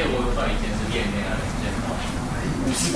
因为我有算以前是练那个剑道，武器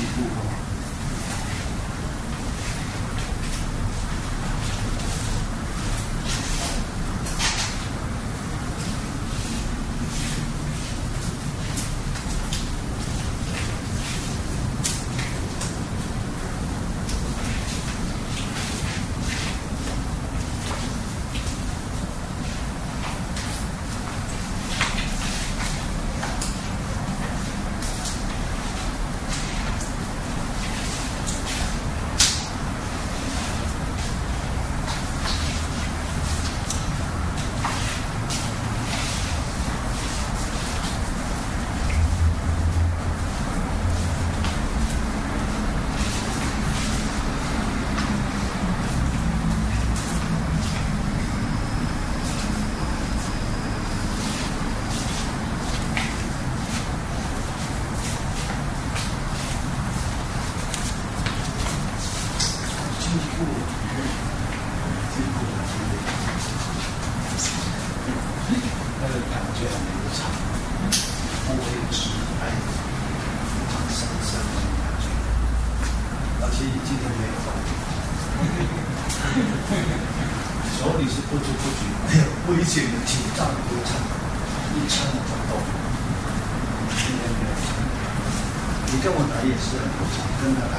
西部。辛苦的主，那个感觉很流畅，不会直白，很神圣的感觉。而且你今天没有，是不知不觉危险的紧张流畅，一颤不动。你跟我打也是，真的打。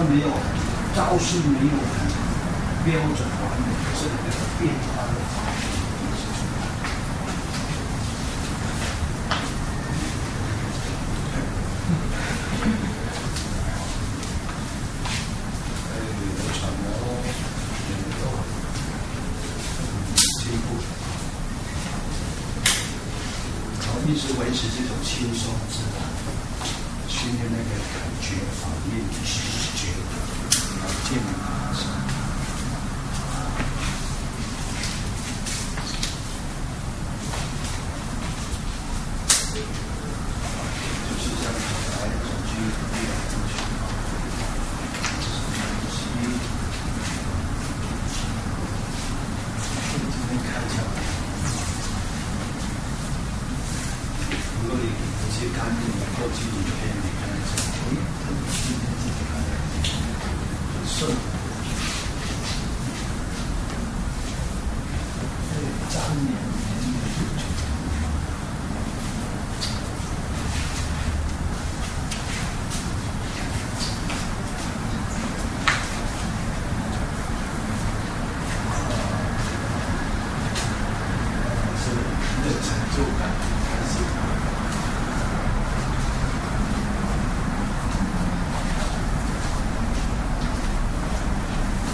尽管没有招式没有很标准完美，可是那个变化的方式也是出来。哎，流程哦，也都进步，然后一直维持这种轻松自然。今天那个感觉、反应、直觉，然后健康。就是这样走来走去，飞来飞去。呼吸。今天开窍。如果你有些干净的。过去影片，你看一下，哎，他今天自己来的很顺，对，粘连连的。是那个成就感开始。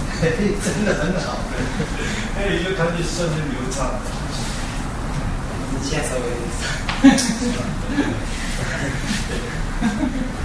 嘿嘿，真的很好，嘿，越看越顺利流畅。你现在稍微有点